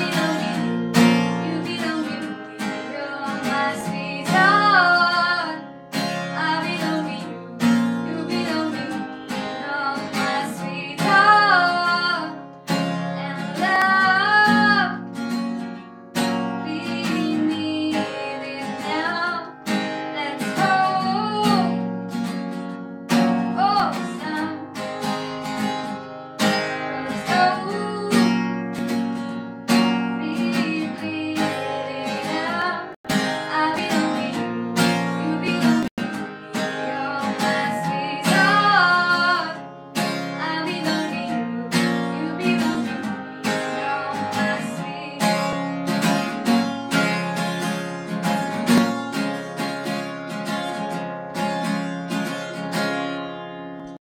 Everybody